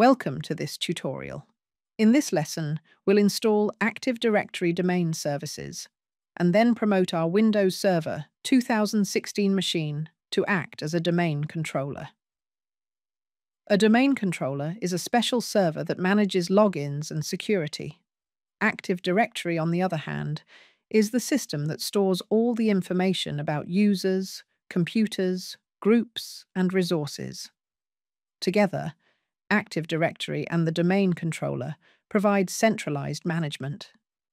Welcome to this tutorial. In this lesson, we'll install Active Directory domain services and then promote our Windows Server 2016 machine to act as a domain controller. A domain controller is a special server that manages logins and security. Active Directory, on the other hand, is the system that stores all the information about users, computers, groups, and resources. Together, Active Directory and the domain controller provide centralized management,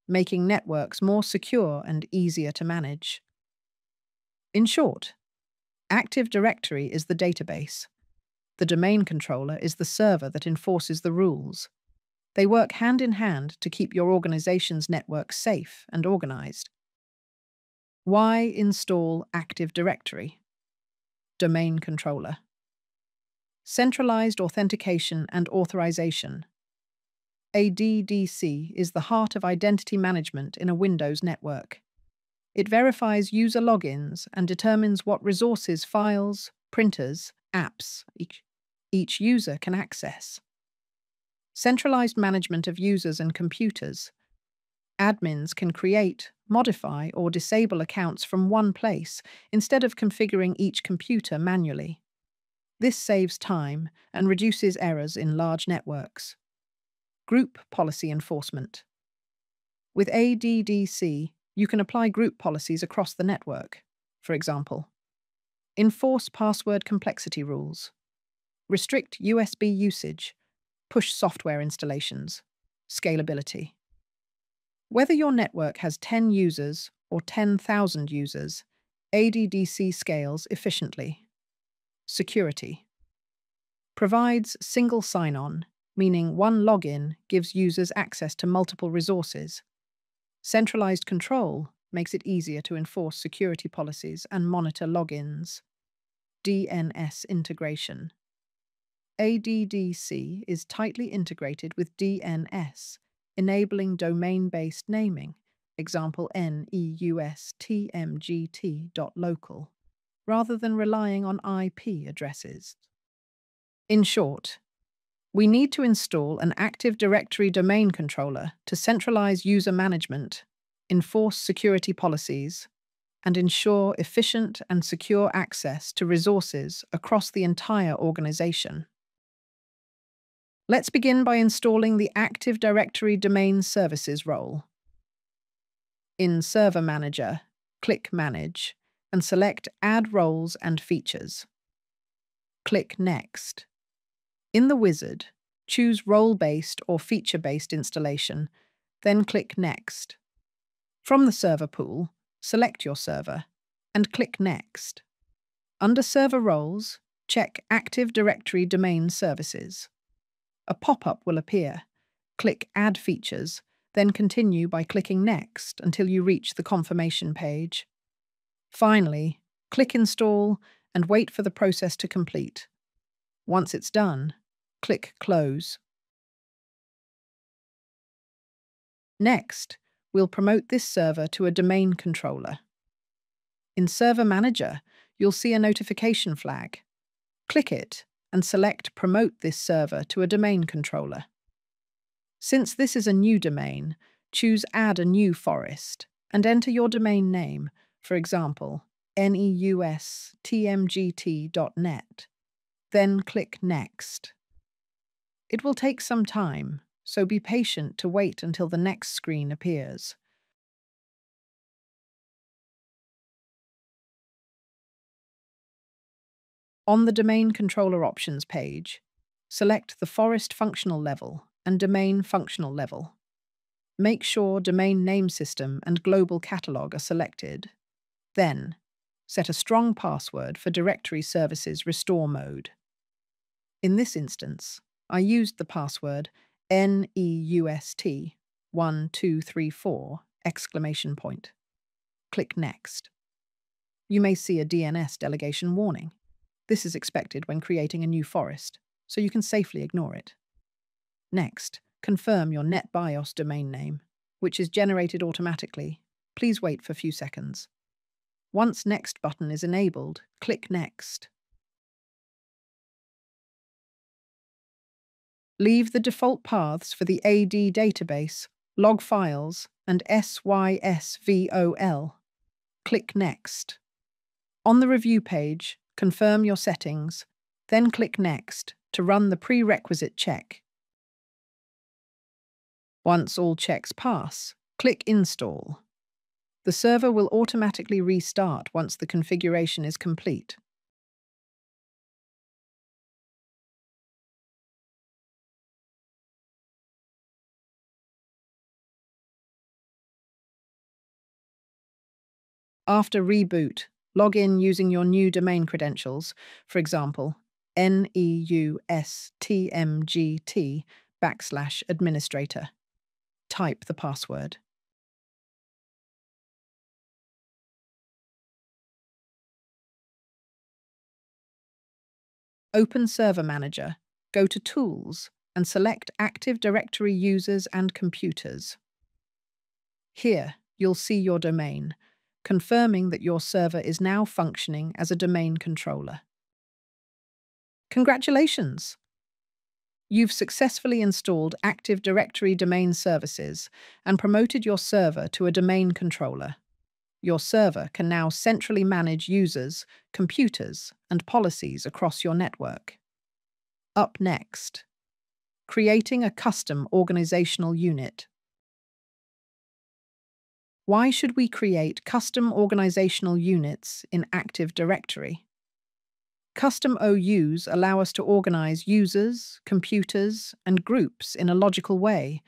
making networks more secure and easier to manage. In short, Active Directory is the database. The domain controller is the server that enforces the rules. They work hand in hand to keep your organization's network safe and organized. Why install Active Directory? Domain Controller. Centralized Authentication and Authorization. ADDC is the heart of identity management in a Windows network. It verifies user logins and determines what resources, files, printers, apps each, each user can access centralized management of users and computers. Admins can create, modify, or disable accounts from one place instead of configuring each computer manually. This saves time and reduces errors in large networks. Group Policy Enforcement With ADDC, you can apply group policies across the network. For example, enforce password complexity rules, restrict USB usage, push software installations, scalability. Whether your network has 10 users or 10,000 users, ADDC scales efficiently. Security provides single sign on, meaning one login gives users access to multiple resources. Centralized control makes it easier to enforce security policies and monitor logins. DNS integration ADDC is tightly integrated with DNS, enabling domain based naming, example neustmgt.local, rather than relying on IP addresses. In short, we need to install an Active Directory domain controller to centralize user management, enforce security policies, and ensure efficient and secure access to resources across the entire organization. Let's begin by installing the Active Directory Domain Services role. In Server Manager, click Manage and select Add Roles and Features. Click Next. In the wizard, choose Role-Based or Feature-Based Installation, then click Next. From the server pool, select your server and click Next. Under Server Roles, check Active Directory Domain Services a pop-up will appear. Click Add Features, then continue by clicking Next until you reach the confirmation page. Finally, click Install and wait for the process to complete. Once it's done, click Close. Next, we'll promote this server to a domain controller. In Server Manager, you'll see a notification flag. Click it and select Promote this server to a domain controller. Since this is a new domain, choose Add a new forest and enter your domain name, for example, neustmgt.net. Then click Next. It will take some time, so be patient to wait until the next screen appears. On the Domain Controller Options page, select the Forest Functional Level and Domain Functional Level. Make sure Domain Name System and Global Catalog are selected. Then, set a strong password for Directory Services Restore Mode. In this instance, I used the password NEUST1234 exclamation point. Click Next. You may see a DNS delegation warning. This is expected when creating a new forest, so you can safely ignore it. Next, confirm your NetBIOS domain name, which is generated automatically. Please wait for a few seconds. Once Next button is enabled, click Next. Leave the default paths for the AD database, log files, and SYSVOL. Click Next. On the review page, confirm your settings, then click Next to run the prerequisite check. Once all checks pass, click Install. The server will automatically restart once the configuration is complete. After reboot, log in using your new domain credentials, for example, neustmgt backslash administrator. Type the password. Open Server Manager, go to Tools and select Active Directory Users and Computers. Here, you'll see your domain, confirming that your server is now functioning as a domain controller. Congratulations! You've successfully installed Active Directory Domain Services and promoted your server to a domain controller. Your server can now centrally manage users, computers, and policies across your network. Up next, creating a custom organizational unit why should we create custom organizational units in Active Directory? Custom OUs allow us to organize users, computers, and groups in a logical way,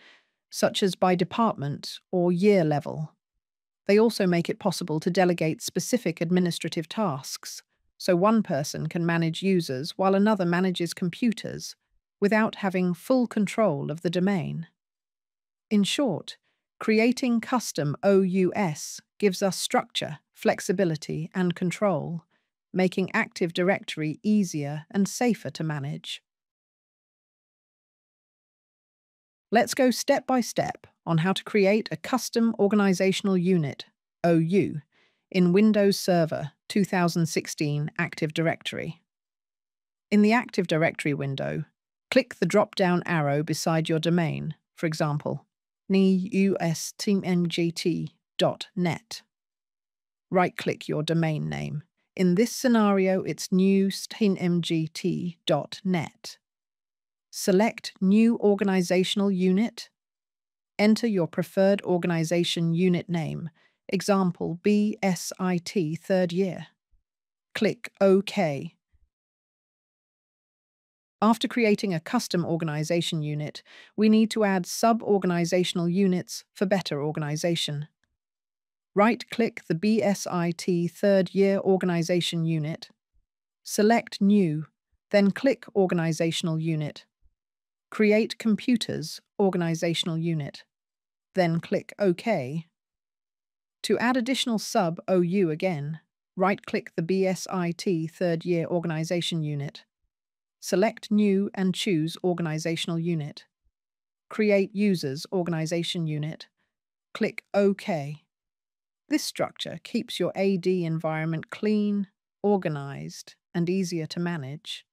such as by department or year level. They also make it possible to delegate specific administrative tasks, so one person can manage users while another manages computers, without having full control of the domain. In short, Creating custom OUS gives us structure, flexibility, and control, making Active Directory easier and safer to manage. Let's go step by step on how to create a custom organizational unit, OU, in Windows Server 2016 Active Directory. In the Active Directory window, click the drop-down arrow beside your domain, for example, neustmgt.net. Right click your domain name. In this scenario, it's neustmgt.net. Select New Organizational Unit. Enter your preferred organization unit name, example BSIT third year. Click OK after creating a custom organization unit, we need to add sub-organizational units for better organization. Right-click the BSIT third year organization unit. Select New, then click Organizational Unit. Create Computers Organizational Unit. Then click OK. To add additional sub-OU again, right-click the BSIT third year organization unit. Select New and choose Organizational Unit. Create Users Organization Unit. Click OK. This structure keeps your AD environment clean, organized, and easier to manage.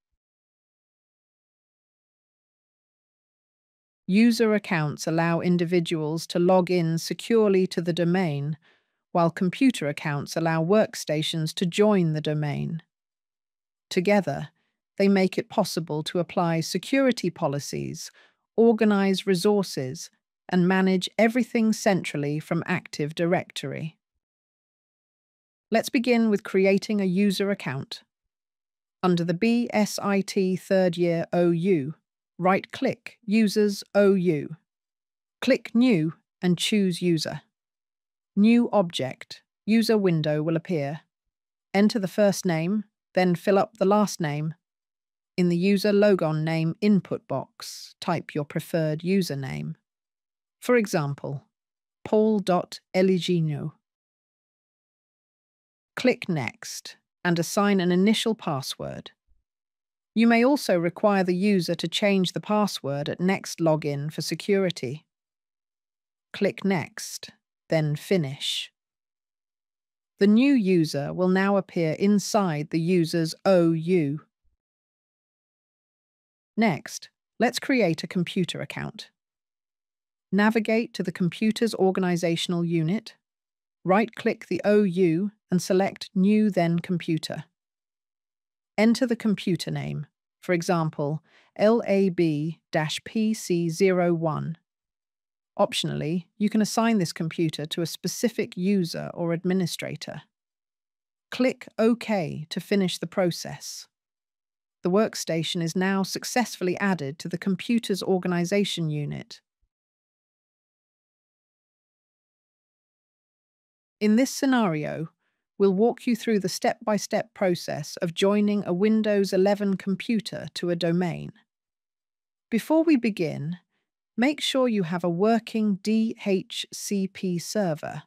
User accounts allow individuals to log in securely to the domain, while computer accounts allow workstations to join the domain. Together, they make it possible to apply security policies, organize resources, and manage everything centrally from Active Directory. Let's begin with creating a user account. Under the BSIT third year OU, right-click Users OU. Click New and choose User. New Object, User window will appear. Enter the first name, then fill up the last name in the user logon name input box, type your preferred username. For example, paul.eligino. Click Next and assign an initial password. You may also require the user to change the password at next login for security. Click Next, then Finish. The new user will now appear inside the user's OU. Next, Let's create a computer account. Navigate to the computer's organizational unit, right-click the OU and select New Then Computer. Enter the computer name, for example, LAB-PC01. Optionally, you can assign this computer to a specific user or administrator. Click OK to finish the process. The workstation is now successfully added to the computer's organization unit. In this scenario, we'll walk you through the step-by-step process of joining a Windows 11 computer to a domain. Before we begin, make sure you have a working DHCP server,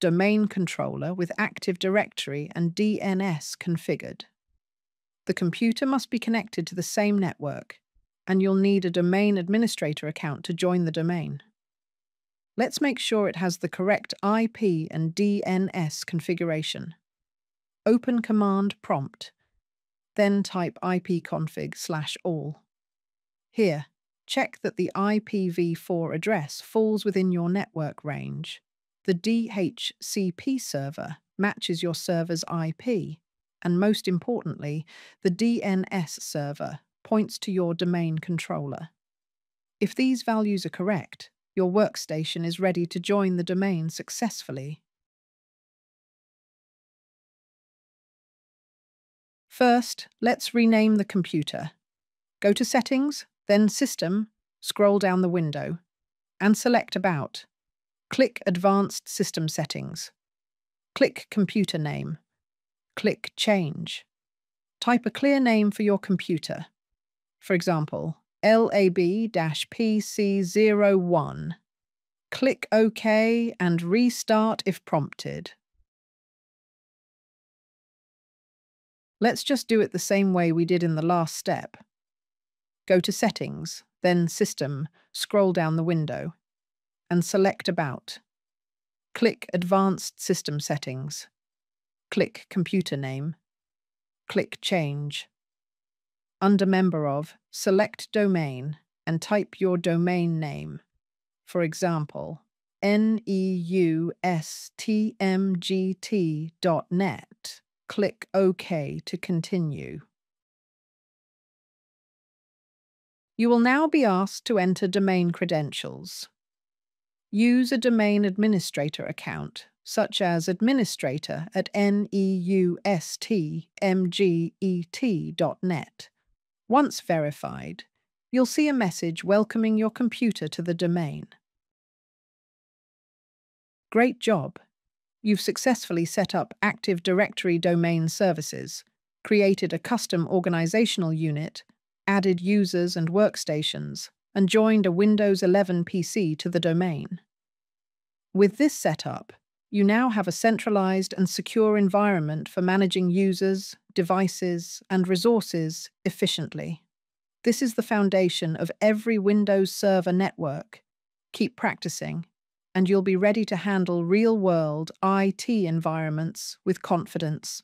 domain controller with Active Directory and DNS configured. The computer must be connected to the same network, and you'll need a domain administrator account to join the domain. Let's make sure it has the correct IP and DNS configuration. Open Command Prompt, then type ipconfig slash all. Here, check that the IPv4 address falls within your network range. The DHCP server matches your server's IP, and most importantly, the DNS server points to your domain controller. If these values are correct, your workstation is ready to join the domain successfully. First, let's rename the computer. Go to Settings, then System, scroll down the window, and select About. Click Advanced System Settings. Click Computer Name. Click Change. Type a clear name for your computer. For example, LAB-PC01. Click OK and restart if prompted. Let's just do it the same way we did in the last step. Go to Settings, then System, scroll down the window, and select About. Click Advanced System Settings. Click Computer Name. Click Change. Under Member of, select Domain and type your domain name. For example, neustmgt.net. Click OK to continue. You will now be asked to enter domain credentials. Use a domain administrator account, such as administrator at neustmgt.net. Once verified, you'll see a message welcoming your computer to the domain. Great job! You've successfully set up Active Directory domain services, created a custom organizational unit, added users and workstations, and joined a Windows 11 PC to the domain. With this setup, you now have a centralized and secure environment for managing users, devices, and resources efficiently. This is the foundation of every Windows Server network. Keep practicing, and you'll be ready to handle real world IT environments with confidence.